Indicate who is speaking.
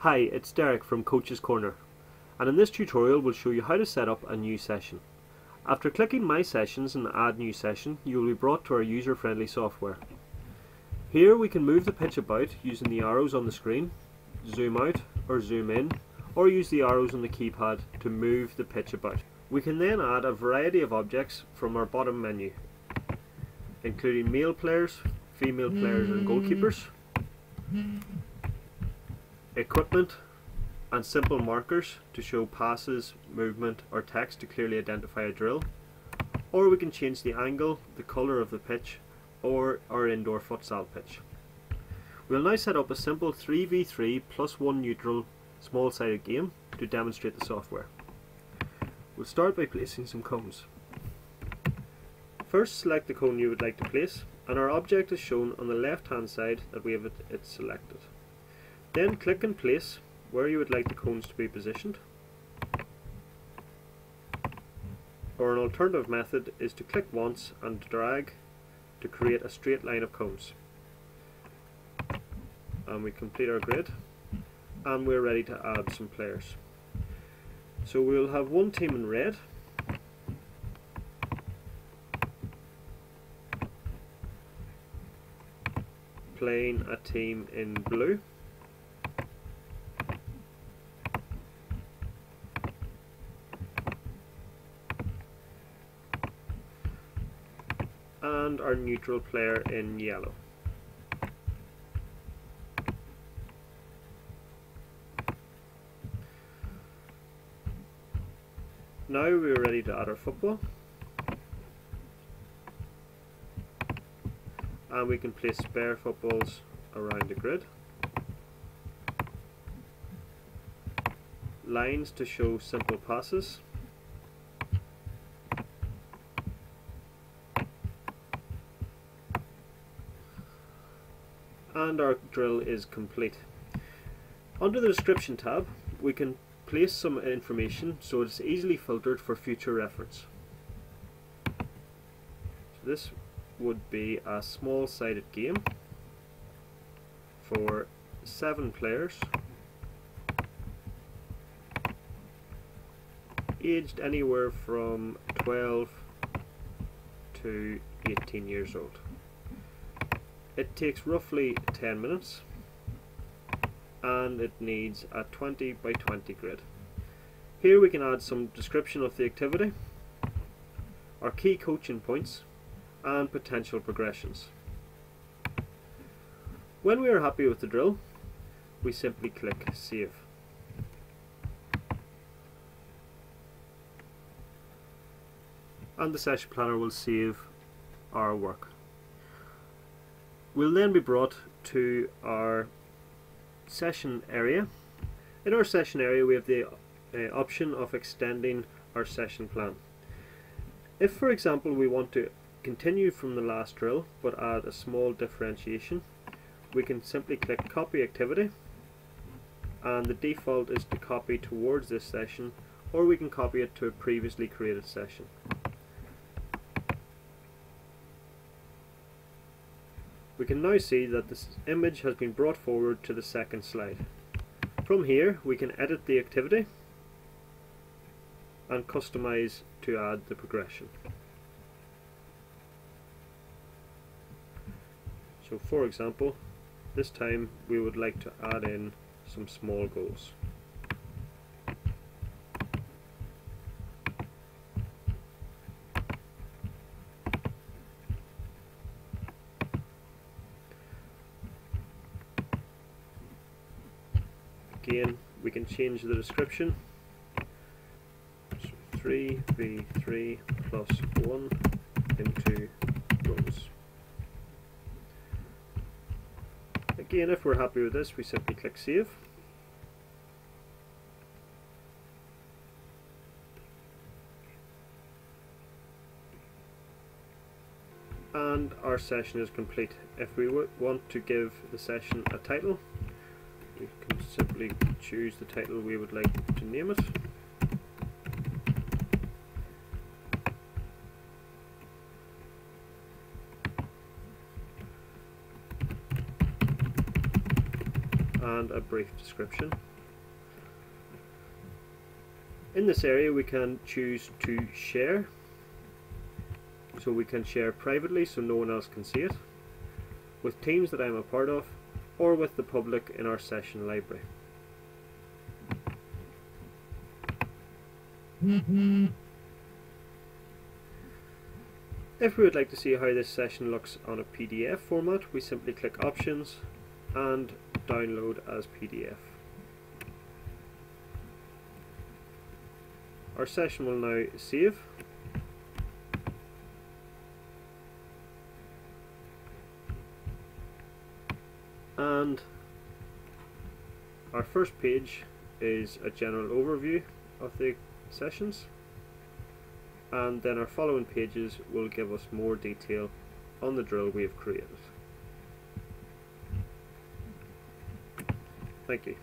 Speaker 1: Hi, it's Derek from Coaches Corner and in this tutorial we'll show you how to set up a new session. After clicking My Sessions and Add New Session you will be brought to our user-friendly software. Here we can move the pitch about using the arrows on the screen, zoom out or zoom in, or use the arrows on the keypad to move the pitch about. We can then add a variety of objects from our bottom menu, including male players, female players and goalkeepers, mm-hmm. Equipment, and simple markers to show passes, movement or text to clearly identify a drill. Or we can change the angle, the colour of the pitch or our indoor futsal pitch. We'll now set up a simple 3v3 plus 1 neutral small sided game to demonstrate the software. We'll start by placing some cones. First select the cone you would like to place and our object is shown on the left hand side that we have it, it selected. Then click and place where you would like the cones to be positioned. Or an alternative method is to click once and drag to create a straight line of cones. And we complete our grid and we're ready to add some players. So we'll have one team in red playing a team in blue and our neutral player in yellow. Now we're ready to add our football. And we can place spare footballs around the grid. Lines to show simple passes. And our drill is complete. Under the description tab we can place some information so it's easily filtered for future reference. So this would be a small sided game for seven players aged anywhere from 12 to 18 years old. It takes roughly 10 minutes and it needs a 20 by 20 grid. Here we can add some description of the activity, our key coaching points and potential progressions. When we are happy with the drill, we simply click Save. And the session planner will save our work. We'll then be brought to our session area. In our session area we have the uh, option of extending our session plan. If for example we want to continue from the last drill but add a small differentiation we can simply click copy activity and the default is to copy towards this session or we can copy it to a previously created session. We can now see that this image has been brought forward to the second slide. From here we can edit the activity and customize to add the progression. So for example, this time we would like to add in some small goals. Again we can change the description. So 3v3 plus 1 into rows again if we're happy with this we simply click save. And our session is complete. If we want to give the session a title we can simply choose the title we would like to name it. and a brief description. In this area we can choose to share so we can share privately so no one else can see it with teams that I'm a part of or with the public in our session library. If we would like to see how this session looks on a PDF format, we simply click Options and Download as PDF. Our session will now save. And our first page is a general overview of the sessions and then our following pages will give us more detail on the drill we have created. Thank you.